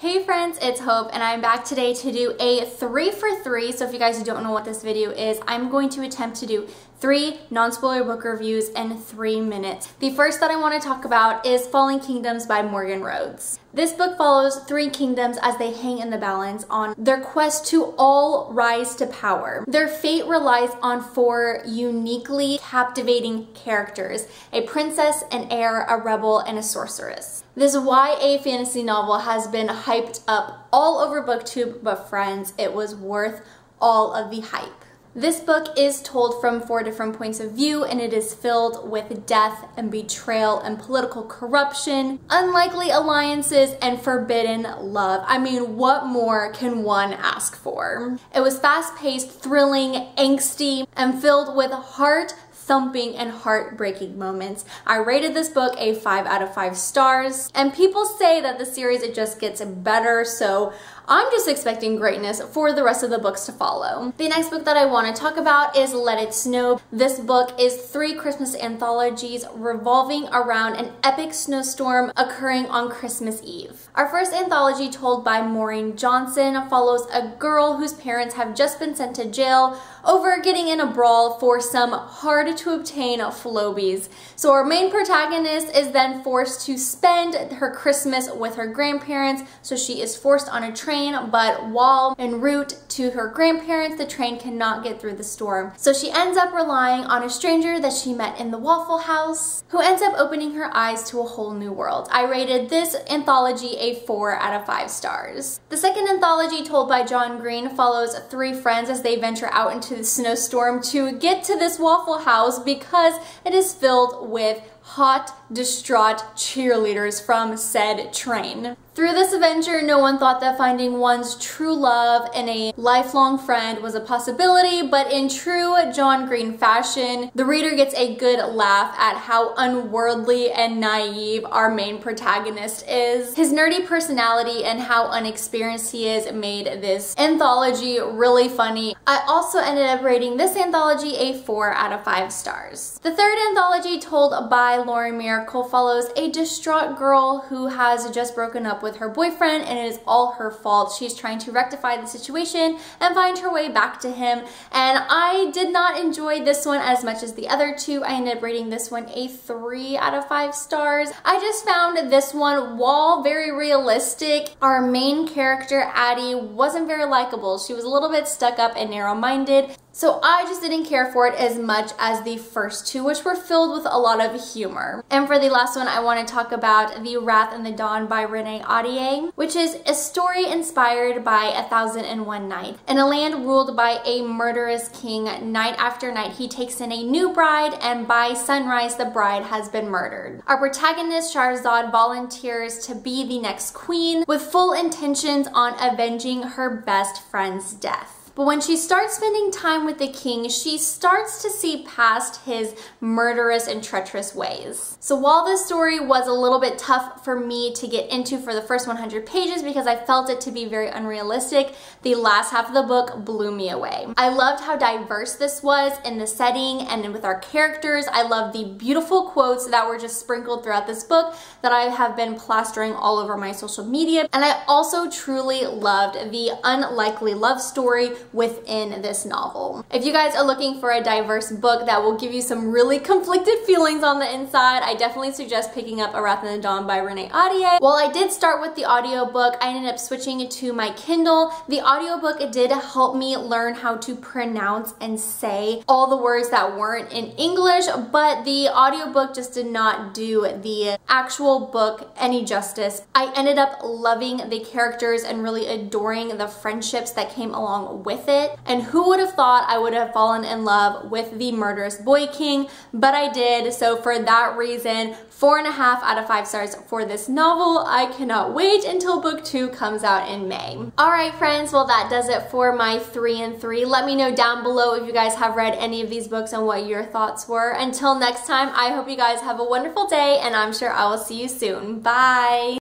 Hey friends, it's Hope and I'm back today to do a three for three. So if you guys don't know what this video is, I'm going to attempt to do three non-spoiler book reviews in three minutes. The first that I want to talk about is Falling Kingdoms by Morgan Rhodes. This book follows three kingdoms as they hang in the balance on their quest to all rise to power. Their fate relies on four uniquely captivating characters, a princess, an heir, a rebel, and a sorceress. This YA fantasy novel has been hyped up all over booktube, but friends, it was worth all of the hype. This book is told from four different points of view and it is filled with death and betrayal and political corruption, unlikely alliances, and forbidden love. I mean, what more can one ask for? It was fast paced, thrilling, angsty, and filled with heart thumping and heartbreaking moments. I rated this book a 5 out of 5 stars, and people say that the series, it just gets better, so I'm just expecting greatness for the rest of the books to follow. The next book that I want to talk about is Let It Snow. This book is three Christmas anthologies revolving around an epic snowstorm occurring on Christmas Eve. Our first anthology told by Maureen Johnson follows a girl whose parents have just been sent to jail over getting in a brawl for some hard to obtain Flobies. So our main protagonist is then forced to spend her Christmas with her grandparents, so she is forced on a train train, but while en route to her grandparents, the train cannot get through the storm. So she ends up relying on a stranger that she met in the Waffle House, who ends up opening her eyes to a whole new world. I rated this anthology a 4 out of 5 stars. The second anthology, told by John Green, follows three friends as they venture out into the snowstorm to get to this Waffle House because it is filled with hot, distraught cheerleaders from said train. Through this adventure, no one thought that finding one's true love and a lifelong friend was a possibility, but in true John Green fashion, the reader gets a good laugh at how unworldly and naive our main protagonist is. His nerdy personality and how unexperienced he is made this anthology really funny. I also ended up rating this anthology a 4 out of 5 stars. The third anthology told by Lauren Myracle follows a distraught girl who has just broken up with her boyfriend and it is all her fault. She's trying to rectify the situation and find her way back to him. And I did not enjoy this one as much as the other two. I ended up rating this one a 3 out of 5 stars. I just found this one, while very realistic, our main character, Addie, wasn't very likable. She was a little bit stuck up and narrow-minded. So I just didn't care for it as much as the first two, which were filled with a lot of humor. And for the last one, I want to talk about The Wrath and the Dawn by Renee Ahdieh, which is a story inspired by A Thousand and One Night. In a land ruled by a murderous king, night after night, he takes in a new bride, and by sunrise, the bride has been murdered. Our protagonist, Shahrzad, volunteers to be the next queen with full intentions on avenging her best friend's death. But when she starts spending time with the king, she starts to see past his murderous and treacherous ways. So while this story was a little bit tough for me to get into for the first 100 pages because I felt it to be very unrealistic, the last half of the book blew me away. I loved how diverse this was in the setting and with our characters. I loved the beautiful quotes that were just sprinkled throughout this book that I have been plastering all over my social media. And I also truly loved the unlikely love story within this novel. If you guys are looking for a diverse book that will give you some really conflicted feelings on the inside, I definitely suggest picking up A Wrath in the Dawn by Renee Ahdieh. While I did start with the audiobook, I ended up switching it to my Kindle. The audiobook did help me learn how to pronounce and say all the words that weren't in English, but the audiobook just did not do the actual book any justice. I ended up loving the characters and really adoring the friendships that came along with it. And who would have thought I would have fallen in love with the murderous boy king, but I did. So for that reason, four and a half out of five stars for this novel. I cannot wait until book two comes out in May. All right, friends, well, that does it for my three and three. Let me know down below if you guys have read any of these books and what your thoughts were. Until next time, I hope you guys have a wonderful day and I'm sure I will see you soon. Bye.